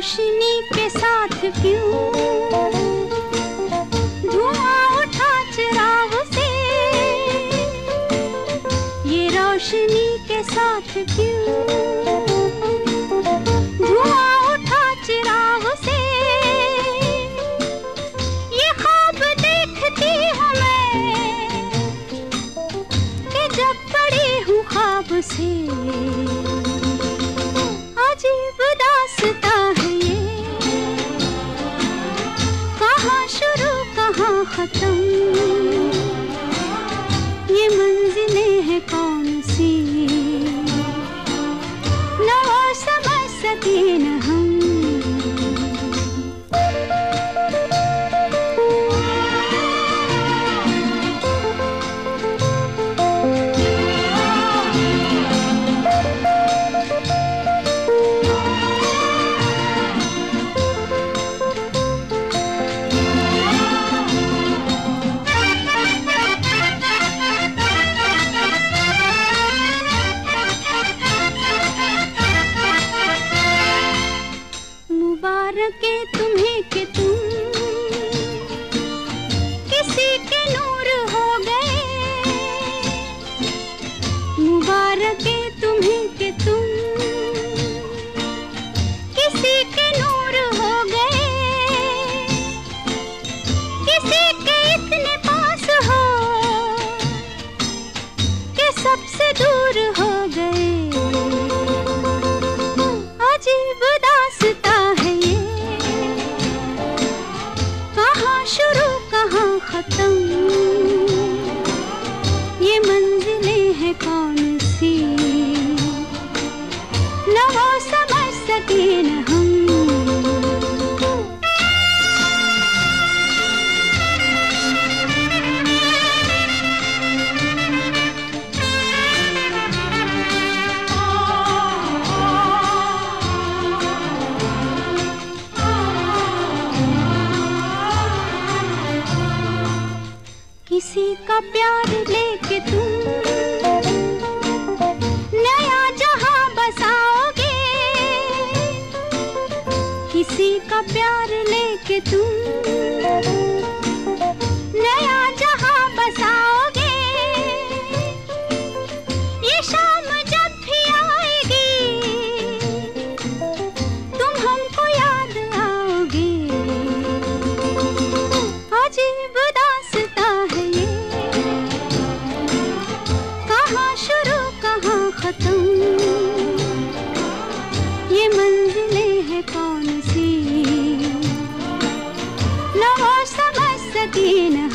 रोशनी के साथ क्यों? धुआँ उठा चिराग से। ये रोशनी के साथ क्यों? 咿呀。तुम्हें कि तुम प्यार लेके तुम। नया जहाँ बसाओगे किसी का प्यार लेके तुम। Medina